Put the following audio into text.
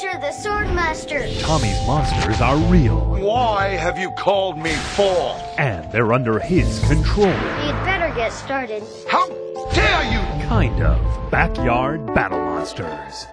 Tracer the Swordmaster. Tommy's monsters are real, Why have you called me Fall? and they're under his control. You'd better get started. How dare you! Kind of. Backyard Battle Monsters.